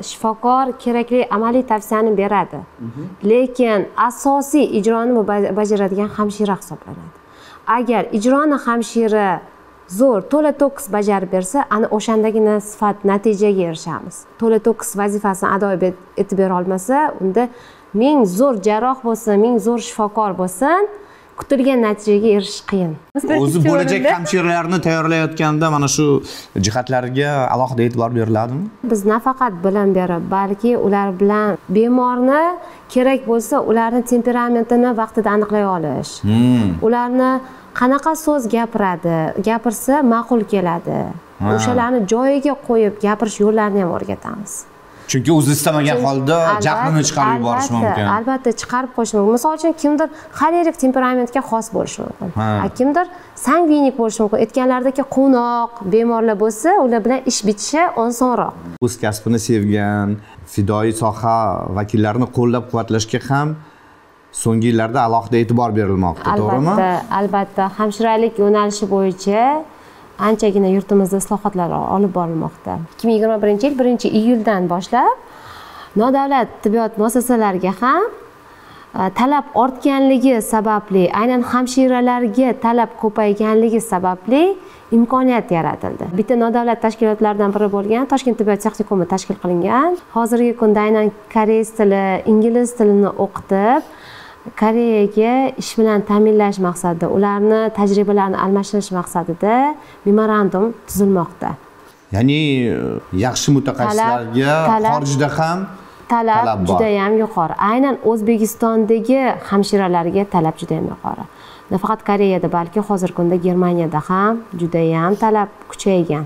shifokor kerakli amaliy tavsiyani beradi. Lekin asosiy ijroni ba- bajaradigan hamshira hisoblanadi. Agar ijroni hamshira zo'r to'la to'kis bajarib bersa ana o'shandagina sifat natijaga erishamiz. To'la to'kis vazifasini ado et- etib bera olmasa unda ming zo'r jarroh bo'lsin ming zo'r shifokor bo'lsin kutilgan natijaga erishish qiyin. O'zi bo'lajak hamshiralarni tayyorlayotganda mana shu jihatlarga alohida e'tibor beriladimi? Biz nafaqat bilim berib balki ular bilan bemorni kerak bo'lsa ularni temperamentini vaqtida aniqlay olish. Ularni qanaqa so'z gapiradi gapirsa ma'qul keladi. O'shalarni joyiga qo'yib gapirish yo'llarini ham o'rgatamiz chunki o'zi istamagan holda jahlini chiqarib yuborishi mumkin. albatta chiqarib qo'yishi mumkin. Misol uchun kimdir xollerik temperamentga xos bo'lishi mumkin. A kimdir sangvinik bo'lishi mumkin. Aytganlaridagi quvnoq bemorlar bo'lsa ular bilan ish bitishi osonroq o'z kasbini sevgan fidoyi soha vakillarini qo'llab quvvatlashga ham so'nggi yillarda alohida e'tibor berilmoqda to'g'rimi? Albatta albatta. Hamshiralik yo'nalishi bo'yicha anchagina yurtimizda islohotlar olib borilmoqda. Ikki ming yigirma birinchi yil birinchi iyuldan boshlab nodavlat tibbiyot muassasalariga ham e, talab ortganligi sababli aynan hamshiralarga talab ko'payganligi sababli imkoniyat yaratildi. Bitta nodavlat tashkilotlardan biri bo'lgan toshkent tibbiyot texnikumi tashkil qilingan hozirgi kunda aynan koreys tili ingliz tilini o'qitib koreyaga ish bilan ta'minlash maqsadida ularni tajribalarini almashtirish maqsadida memorandum tuzilmoqda. Ya'ni yaxshi mutaxassislarga xorijda ham talab, judayam yuqori. Aynan o'zbekistondagi hamshiralarga talab judayam yuqori. Nafaqat koreyada balki hozirgi kunda germaniyada ham judayam talab kuchaygan